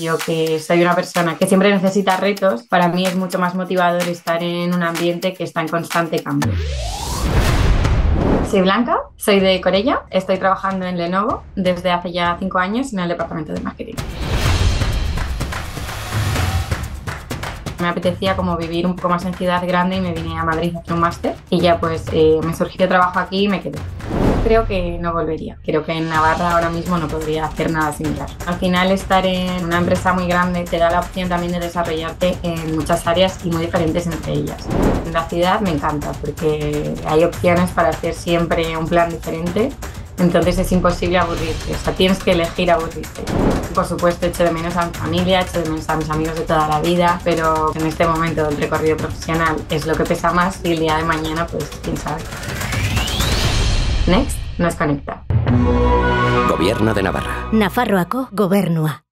Yo que soy una persona que siempre necesita retos, para mí es mucho más motivador estar en un ambiente que está en constante cambio. Soy Blanca, soy de Corella, estoy trabajando en Lenovo desde hace ya cinco años en el departamento de marketing. Me apetecía como vivir un poco más en ciudad grande y me vine a Madrid a hacer un máster y ya pues eh, me surgió trabajo aquí y me quedé. Creo que no volvería. Creo que en Navarra ahora mismo no podría hacer nada similar. Al final estar en una empresa muy grande te da la opción también de desarrollarte en muchas áreas y muy diferentes entre ellas. En la ciudad me encanta porque hay opciones para hacer siempre un plan diferente entonces es imposible aburrirte, o sea, tienes que elegir aburrirte. Por supuesto, echo de menos a mi familia, echo de menos a mis amigos de toda la vida, pero en este momento del recorrido profesional es lo que pesa más y el día de mañana, pues quién sabe. Next nos conecta. Gobierno de Navarra. Nafarroako gobernua.